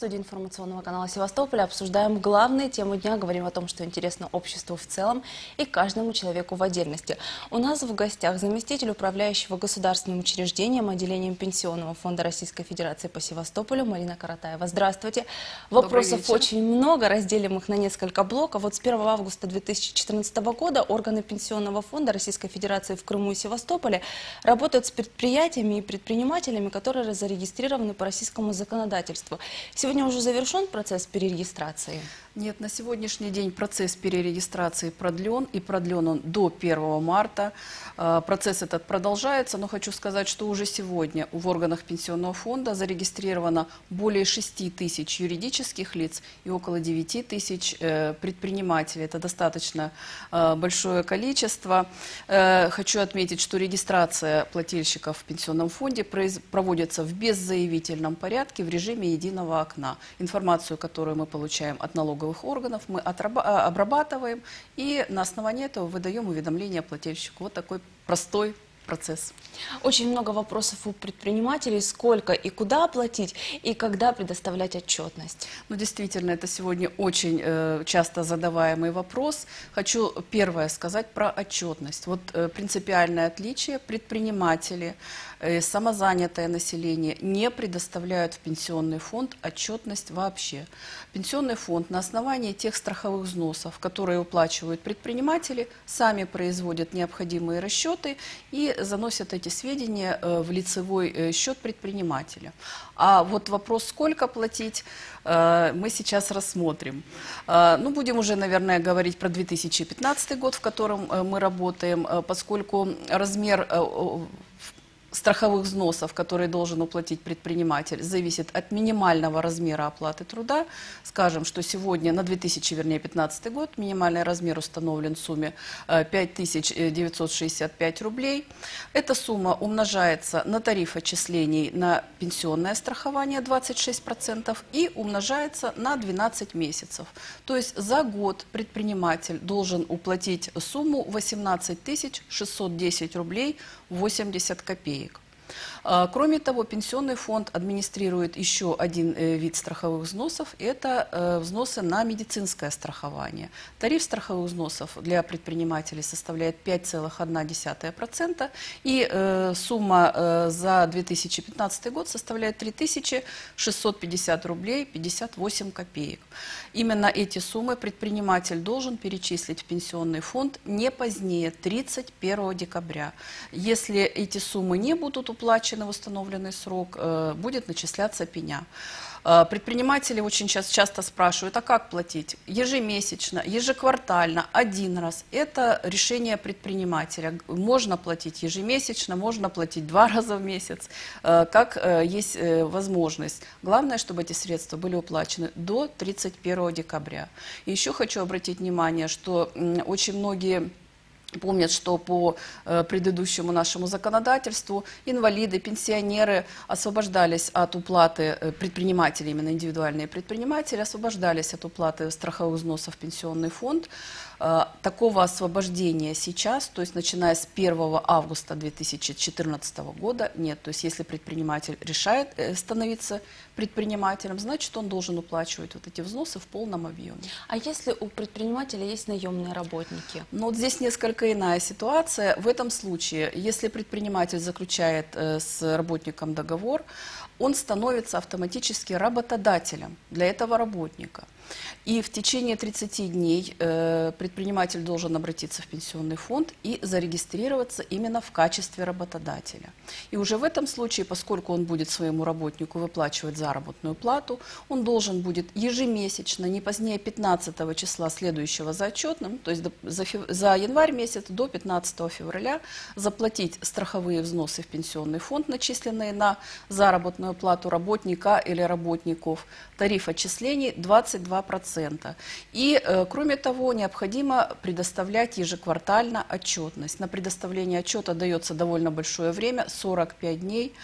студии информационного канала Севастополя обсуждаем главные темы дня, говорим о том, что интересно обществу в целом и каждому человеку в отдельности. У нас в гостях заместитель управляющего государственным учреждением, отделением Пенсионного фонда Российской Федерации по Севастополю Марина Каратаева. Здравствуйте. Вопросов очень много, разделим их на несколько блоков. Вот с 1 августа 2014 года органы Пенсионного фонда Российской Федерации в Крыму и Севастополе работают с предприятиями и предпринимателями, которые зарегистрированы по российскому законодательству. Сегодня уже завершен процесс перерегистрации. Нет, на сегодняшний день процесс перерегистрации продлен, и продлен он до 1 марта. Э, Процесс этот продолжается, но хочу сказать, что уже сегодня в органах Пенсионного фонда зарегистрировано более 6 тысяч юридических лиц и около 9 тысяч э, предпринимателей. Это достаточно э, большое количество. Э, Хочу отметить, что регистрация плательщиков в Пенсионном фонде проводится в беззаявительном порядке в режиме единого окна. Информацию, которую мы получаем от налоговых органов, мы а, обрабатываем и на основании этого выдаем уведомление плательщику. Вот такой простой процесс. Очень много вопросов у предпринимателей, сколько и куда оплатить, и когда предоставлять отчетность. Ну, действительно, это сегодня очень э, часто задаваемый вопрос. Хочу первое сказать про отчетность. Вот э, принципиальное отличие. Предприниматели, э, самозанятое население не предоставляют в пенсионный фонд отчетность вообще. Пенсионный фонд на основании тех страховых взносов, которые уплачивают предприниматели, сами производят необходимые расчеты и заносят эти сведения э, в лицевой э, счет предпринимателя. А вот вопрос, сколько платить, э, мы сейчас рассмотрим. Ну, будем уже, наверное, говорить про 2015 год, в котором мы работаем, поскольку размер страховых взносов, которые должен уплатить предприниматель, зависит от минимального размера оплаты труда. Скажем, что сегодня на 2015 год минимальный размер установлен в сумме э, 5965 рублей. Эта сумма умножается на тариф отчислений на пенсионное страхование 26% и умножается на 12 месяцев. То есть за год предприниматель должен уплатить сумму 18 610 рублей 80 копеек. А, Кроме того, пенсионный фонд администрирует еще один э, вид страховых взносов – это э, взносы на медицинское страхование. Тариф страховых взносов для предпринимателей составляет 5,1%, и э, сумма за 2015 год составляет 3650 рублей 58 копеек. Именно эти суммы предприниматель должен перечислить в пенсионный фонд не позднее 31 декабря. Если эти суммы не будут уплачены в установленный срок, э, будет начисляться пеня. Э, Предприниматели очень часто, часто спрашивают, а как платить? Ежемесячно, ежеквартально, один раз. Это решение предпринимателя. Можно платить ежемесячно, можно платить два раза в месяц, э, как есть возможность. Главное, чтобы эти средства были уплачены до 31 декабря. Еще хочу обратить внимание, что очень многие помнят, что по э, предыдущему нашему законодательству инвалиды, пенсионеры освобождались от уплаты, э, предприниматели, именно индивидуальные предприниматели, освобождались от уплаты страховых взносов в пенсионный фонд. Э, Такого освобождения сейчас, то есть начиная с 1 августа 2014 года, нет. То есть если предприниматель решает э, становиться предпринимателем, значит он должен уплачивать вот эти взносы в полном объеме. А если у предпринимателя есть наемные работники? Но вот здесь несколько иная ситуация. В этом случае, если предприниматель заключает э, с работником договор, он становится автоматически работодателем для этого работника. И в течение 30 дней э, предприниматель должен обратиться в пенсионный фонд и зарегистрироваться именно в качестве работодателя. И уже в этом случае, поскольку он будет своему работнику выплачивать заработную плату, он должен будет ежемесячно, не позднее 15 числа следующего за отчетным, то есть за, за январь месяц до 15 февраля заплатить страховые взносы в пенсионный фонд, начисленные на заработную плату работника или работников, тариф отчислений 22%. И, э, кроме того, необходимо предоставлять ежеквартально отчетность. На предоставление отчета дается довольно большое время, 45 дней.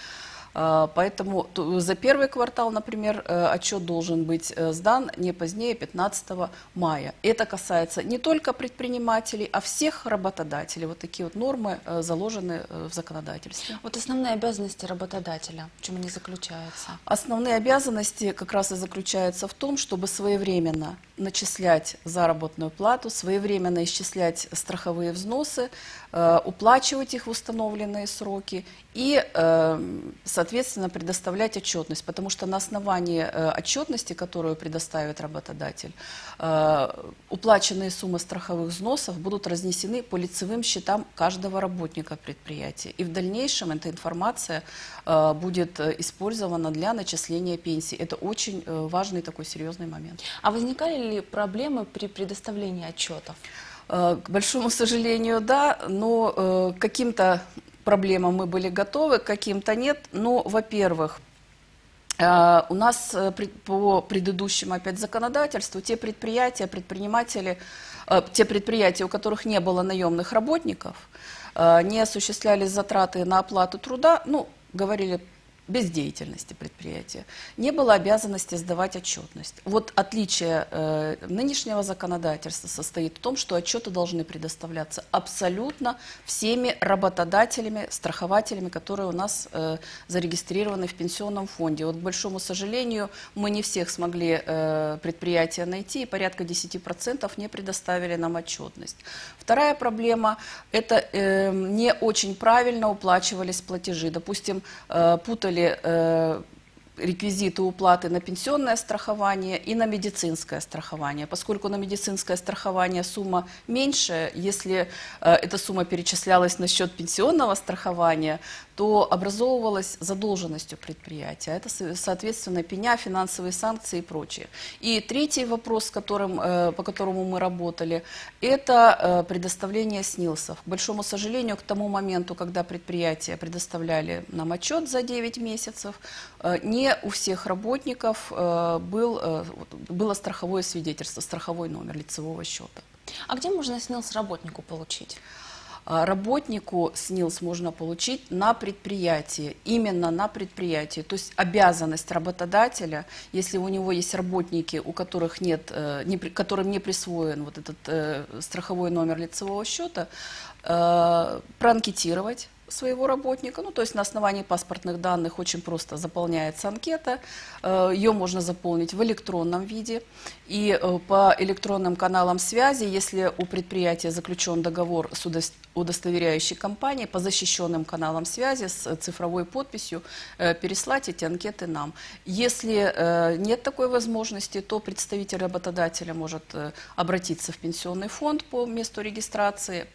А, Поэтому за первый квартал, например, э, отчет должен быть э, сдан не позднее 15 мая. Это касается не только предпринимателей, а всех работодателей. Вот такие вот нормы э, заложены в законодательстве. Вот основные обязанности работодателя, в чем они заключаются? Основные обязанности как раз и заключаются в том, чтобы своевременно начислять заработную плату, своевременно исчислять страховые взносы, уплачивать их в установленные сроки и, э, соответственно, предоставлять отчетность, потому что на основании э, отчетности, которую предоставит работодатель, э, уплаченные суммы страховых взносов будут разнесены по лицевым счетам каждого работника предприятия. И в дальнейшем эта информация э, будет использована для начисления пенсии. Это очень важный такой серьезный момент. А возникали ли проблемы при предоставлении отчетов? К большому сожалению, да, но каким-то проблемам мы были готовы, к каким-то нет. Но, во-первых, э, у нас э, по предыдущему опять законодательству те предприятия, предприниматели, э, те предприятия, у которых не было наемных работников, не осуществлялись затраты на оплату труда, ну, говорили бездеятельности предприятия, не было обязанности сдавать отчетность. Вот отличие э, нынешнего законодательства состоит в том, что отчеты должны предоставляться абсолютно всеми работодателями, страхователями, которые у нас э, зарегистрированы в пенсионном фонде. Вот, к большому сожалению, мы не всех смогли э, предприятия найти, и порядка 10% не предоставили нам отчетность. Вторая проблема – это э, не очень правильно уплачивались платежи. Допустим, э, путали э, реквизиты уплаты на пенсионное страхование и на медицинское страхование. Поскольку на медицинское страхование сумма меньше, если э, эта сумма перечислялась на счет пенсионного страхования, то образовывалась задолженность у предприятия. Это, со- соответственно, пеня, финансовые санкции и прочее. И третий вопрос, которым, э, по которому мы работали, это э, предоставление СНИЛСов. К большому сожалению, к тому моменту, когда предприятия предоставляли нам отчет за 9 месяцев, э, не у всех работников э, был, э, было страховое свидетельство, страховой номер лицевого счета. А где можно СНИЛС работнику получить? А Работнику СНИЛС можно получить на предприятии, именно на предприятии. То есть обязанность работодателя, если у него есть работники, у которых нет, э, не которым не присвоен вот этот страховой номер лицевого счета, проанкетировать своего работника, ну, то есть на основании паспортных данных очень просто заполняется анкета, э, ее можно заполнить в электронном виде, и э, по электронным каналам связи, если у предприятия заключен договор с удос- удостоверяющей компанией, по защищенным каналам связи с э, цифровой подписью переслать эти анкеты нам. Если нет такой возможности, то представитель работодателя может обратиться в пенсионный фонд по месту регистрации,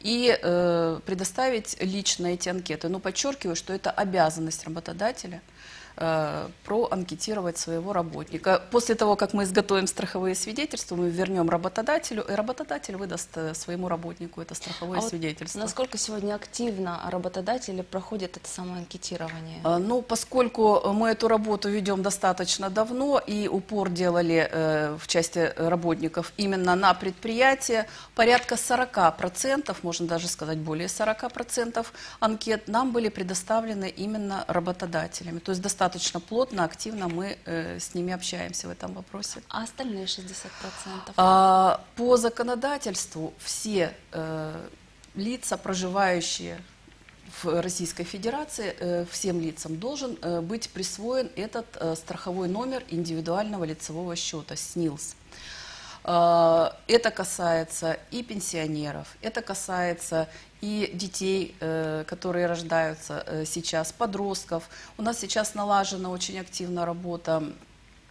и э, предоставить лично эти анкеты. Но подчеркиваю, что это обязанность работодателя э, проанкетировать своего работника. После того, как мы изготовим страховые свидетельства, мы вернем работодателю, и работодатель выдаст э, своему работнику это страховое А вот свидетельство. Насколько сегодня активно работодатели проходят это самое анкетирование? А, Ну, поскольку мы эту работу ведем достаточно давно и упор делали э, в части работников именно на предприятие, порядка 40%, можно даже сказать более 40% анкет нам были предоставлены именно работодателями. То есть достаточно плотно, активно мы э, с ними общаемся в этом вопросе. А остальные 60%? А, По законодательству все э, лица, проживающие в Российской Федерации, э, всем лицам должен э, быть присвоен этот э, страховой номер индивидуального лицевого счета СНИЛС. А, Это касается и пенсионеров, это касается и детей, э, которые рождаются э, сейчас, подростков. У нас сейчас налажена очень активно работа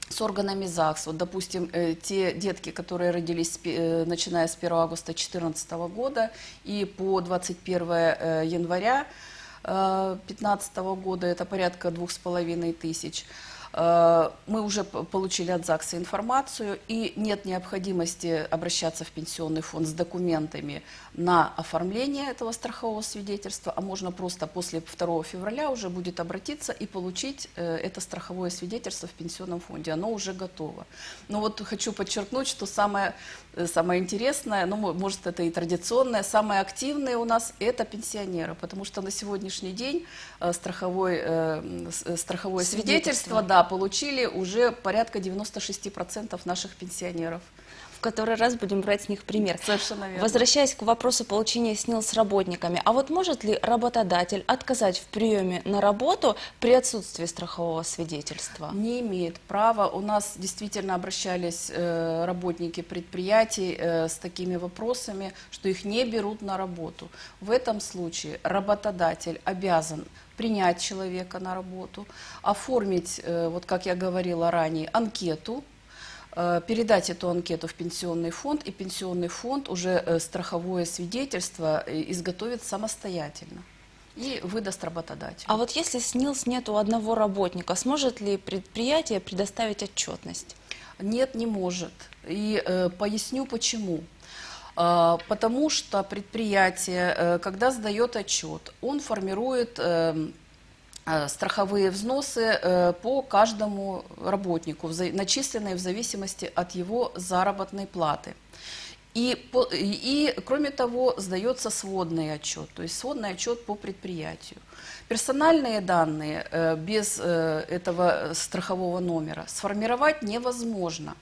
с органами ЗАГС. Вот, допустим, э, те детки, которые родились, э, начиная с 1 августа 2014 года и по 21 э, января 2015 года, это порядка двух с половиной тысяч, Э, Мы уже получили от ЗАГСа информацию, и нет необходимости обращаться в пенсионный фонд с документами на оформление этого страхового свидетельства, а можно просто после 2 февраля уже будет обратиться и получить э, это страховое свидетельство в пенсионном фонде. Оно уже готово. Но вот хочу подчеркнуть, что самое, э, самое интересное, ну, мо- может, это и традиционное, самые активные у нас это пенсионеры, потому что на сегодняшний день э, страховой, э, э, страховое Свидетельство. свидетельство да, получили уже порядка 96% наших пенсионеров. Который раз будем брать с них пример. Совершенно верно. Возвращаясь к вопросу получения СНИЛ с работниками, а вот может ли работодатель отказать в приеме на работу при отсутствии страхового свидетельства? Не имеет права. У нас действительно обращались э, работники предприятий э, с такими вопросами, что их не берут на работу. В этом случае работодатель обязан принять человека на работу, оформить, э, вот как я говорила ранее, анкету, передать эту анкету в пенсионный фонд, и пенсионный фонд уже э, страховое свидетельство э, изготовит самостоятельно и выдаст работодателю. А вот если СНИЛС нет у одного работника, сможет ли предприятие предоставить отчетность? Нет, не может. И э, поясню почему. А, потому что предприятие, э, когда сдает отчет, он формирует э, э, страховые взносы э, по каждому работнику, начисленные в зависимости от его заработной платы. И, и, кроме того, сдается сводный отчет, то есть сводный отчет по предприятию. Персональные данные э, без э, этого страхового номера сформировать невозможно.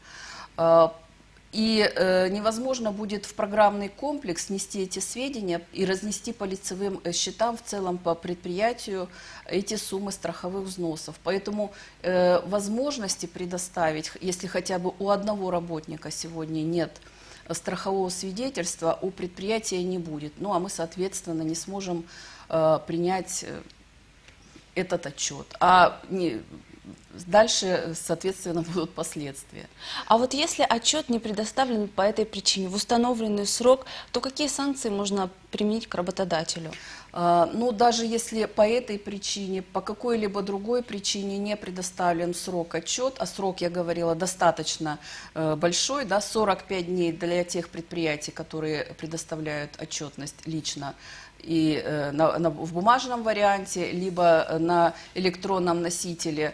И э, невозможно будет в программный комплекс нести эти сведения и разнести по лицевым э, счетам в целом по предприятию эти суммы страховых взносов. Поэтому э, возможности предоставить, если хотя бы у одного работника сегодня нет страхового свидетельства, у предприятия не будет. Ну а мы, соответственно, не сможем э, принять э, этот отчет. А не- дальше, соответственно, будут последствия. А вот если отчет не предоставлен по этой причине в установленный срок, то какие санкции можно применить к работодателю? А, Ну, даже если по этой причине, по какой-либо другой причине не предоставлен срок отчет, а срок, я говорила, достаточно э, большой, да, 45 дней для тех предприятий, которые предоставляют отчетность лично и э, на- на- в бумажном варианте, либо э, на электронном носителе,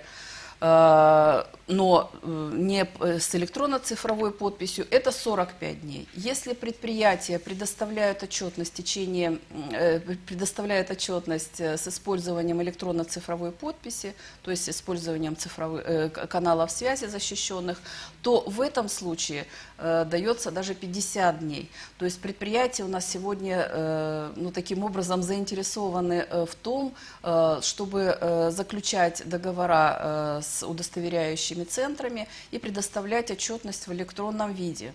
но э, не п- с электронно-цифровой подписью, это 45 дней. Если предприятия предоставляют отчетность течение, э, предоставляют отчетность э, с использованием электронно-цифровой подписи, то есть с использованием цифровых, э, каналов связи защищенных, то в этом случае э, дается даже 50 дней. То есть предприятия у нас сегодня э, ну, таким образом заинтересованы э, в том, э, чтобы э, заключать договора э, с удостоверяющими центрами и предоставлять отчетность в электронном виде.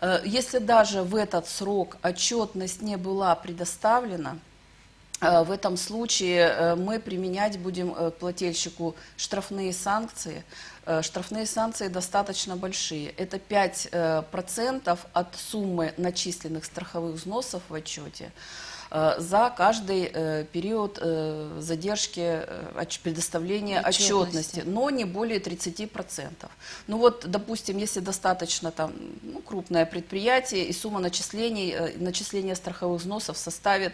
Э, Если даже в этот срок отчетность не была предоставлена, Э, В этом случае э, мы применять будем плательщику штрафные санкции. Штрафные санкции достаточно большие. Это 5% от суммы начисленных страховых взносов в отчете за каждый э, период э, задержки э, предоставления Отчетности. отчетности, но не более 30%. Ну вот, допустим, если достаточно там, ну, крупное предприятие и сумма начислений, э, начисления страховых взносов составит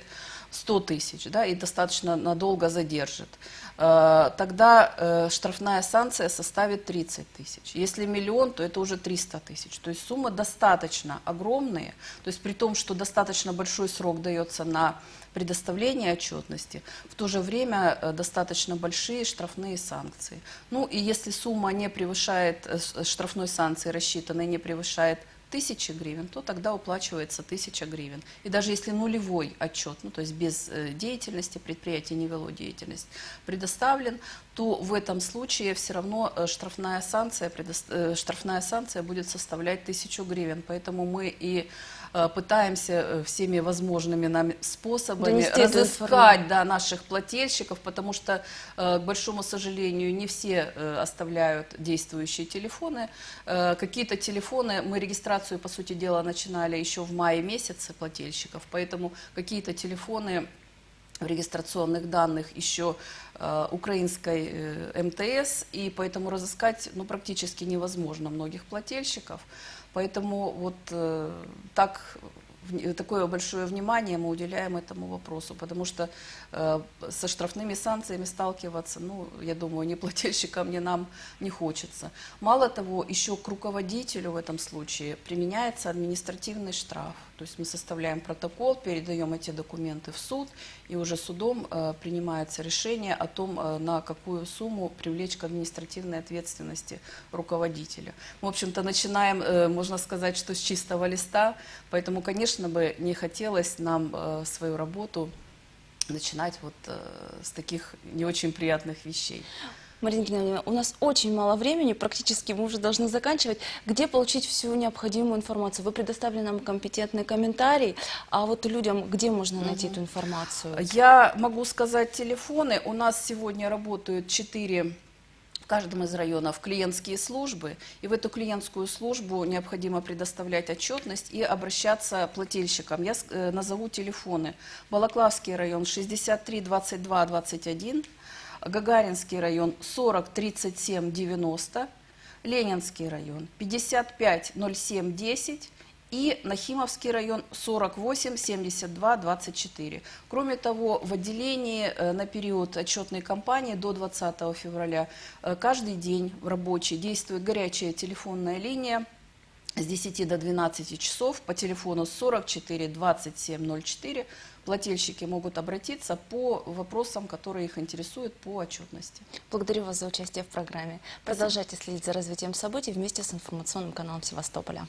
100 тысяч, да, и достаточно надолго задержит, э, тогда э, штрафная санкция составит 30 тысяч. Если миллион, то это уже 300 тысяч. То есть суммы достаточно огромные, то есть при том, что достаточно большой срок дается на предоставление отчетности, в то же время э, достаточно большие штрафные санкции. Ну и если сумма не превышает, штрафной санкции рассчитанной не превышает тысячи гривен, то тогда уплачивается тысяча гривен. И даже если нулевой отчет, ну то есть без э, деятельности, предприятие не вело деятельность, предоставлен, то в этом случае все равно э, штрафная санкция, предос- э, штрафная санкция будет составлять тысячу гривен. Поэтому мы и пытаемся э, всеми возможными нами способами Донести разыскать да, наших плательщиков, потому что, э, к большому сожалению, не все э, оставляют действующие телефоны. Э, Какие-то телефоны, мы регистрацию, по сути дела, начинали еще в мае месяце плательщиков, поэтому какие-то телефоны в регистрационных данных еще э, украинской э, МТС, и поэтому разыскать ну, практически невозможно многих плательщиков. Поэтому вот э, так такое большое внимание мы уделяем этому вопросу, потому что со штрафными санкциями сталкиваться, ну, я думаю, ни плательщикам, ни нам не хочется. Мало того, еще к руководителю в этом случае применяется административный штраф. То есть мы составляем протокол, передаем эти документы в суд, и уже судом э, принимается решение о том, э, на какую сумму привлечь к административной ответственности руководителя. В общем-то, начинаем, э, можно сказать, что с чистого листа, поэтому, конечно бы, не хотелось нам э, свою работу начинать вот э, с таких не очень приятных вещей. Марина Геннадьевна, у нас очень мало времени, практически мы уже должны заканчивать. Где получить всю необходимую информацию? Вы предоставили нам компетентный комментарий, а вот людям где можно найти эту информацию? Я могу сказать телефоны. У нас сегодня работают четыре в каждом из районов клиентские службы, и в эту клиентскую службу необходимо предоставлять отчетность и обращаться плательщикам. Я э, назову телефоны. Балаклавский район 63 22 21, Гагаринский район 40 37 90, Ленинский район 55 07 10 и Нахимовский район 48 72 24. Кроме того, в отделении э, на период отчетной кампании до 20 февраля э, каждый день в рабочий действует горячая телефонная линия с 10 до 12 часов по телефону 44 27 04 плательщики могут обратиться по вопросам, которые их интересуют по отчетности. Благодарю вас за участие в программе. Продолжайте следить за развитием событий вместе с информационным каналом Севастополя.